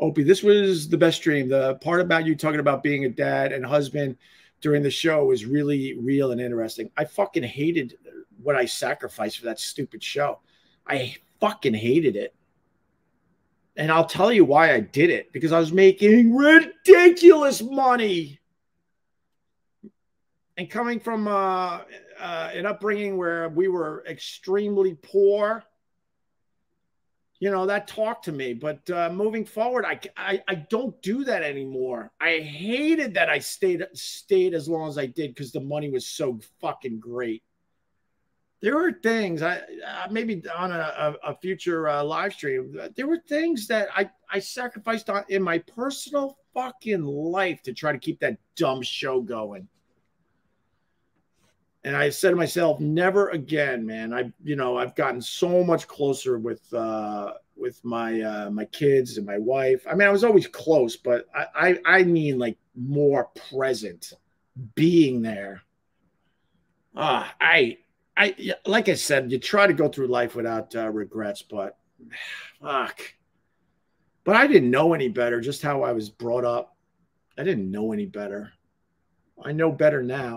Opie, this was the best stream. The part about you talking about being a dad and husband during the show was really real and interesting. I fucking hated what I sacrificed for that stupid show. I fucking hated it. And I'll tell you why I did it because I was making ridiculous money. And coming from uh, uh, an upbringing where we were extremely poor, you know, that talked to me. But uh, moving forward, I, I, I don't do that anymore. I hated that I stayed stayed as long as I did because the money was so fucking great there were things I uh, maybe on a, a future uh, live stream. There were things that I I sacrificed on in my personal fucking life to try to keep that dumb show going. And I said to myself, never again, man. I you know I've gotten so much closer with uh, with my uh, my kids and my wife. I mean, I was always close, but I I, I mean like more present, being there. Ah, I I like I said, you try to go through life without uh, regrets, but fuck. But I didn't know any better. Just how I was brought up, I didn't know any better. I know better now.